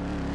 you